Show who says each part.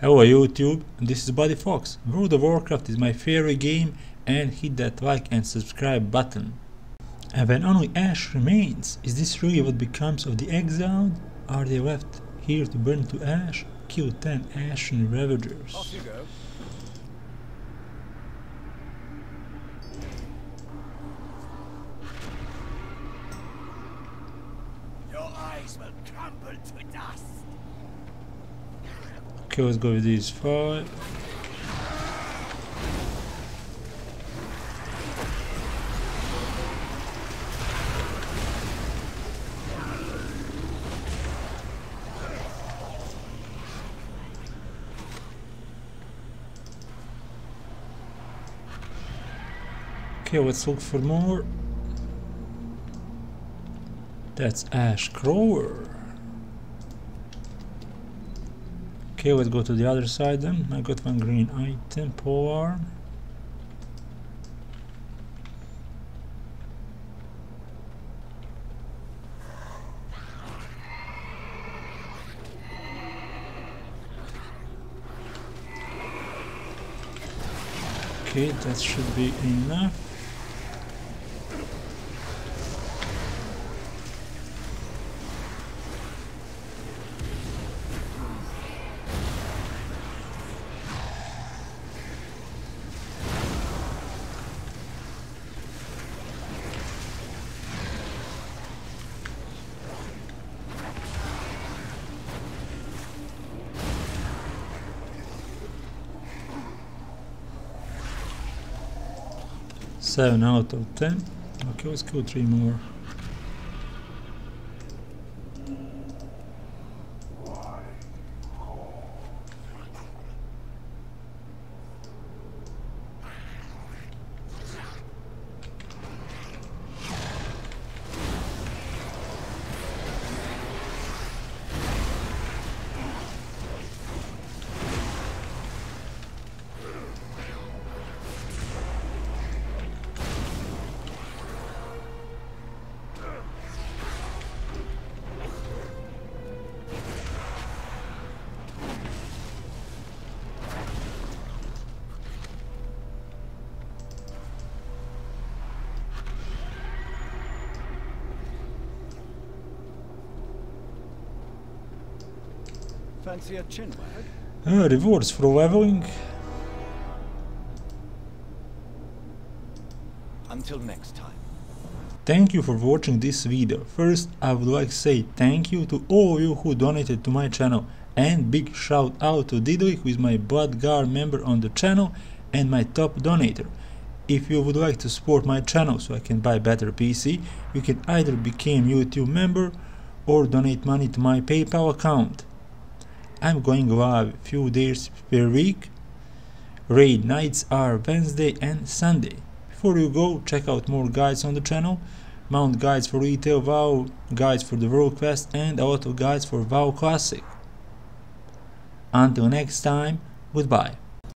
Speaker 1: Hello YouTube, this is Bloody Fox. World of Warcraft is my favorite game and hit that like and subscribe button. And when only ash remains, is this really what becomes of the exiled? Are they left here to burn to ash? Kill 10 ashen ravagers.
Speaker 2: You. Your eyes will crumble to dust.
Speaker 1: Okay, let's go with these five. Okay, let's look for more. That's Ash Crower. Okay, let's go to the other side then. I got one green item, polearm. Okay, that should be enough. Seven out of ten. Okay, let's go three more.
Speaker 2: Fancy a chin wag?
Speaker 1: Uh, rewards for leveling.
Speaker 2: Until next time.
Speaker 1: Thank you for watching this video. First, I would like to say thank you to all of you who donated to my channel and big shout out to who is my Bloodguard member on the channel and my top donator. If you would like to support my channel so I can buy better PC, you can either become YouTube member or donate money to my PayPal account. I'm going a few days per week. Raid nights are Wednesday and Sunday. Before you go, check out more guides on the channel. Mount guides for retail WoW, guides for the World Quest and a lot of guides for WoW Classic. Until next time, goodbye.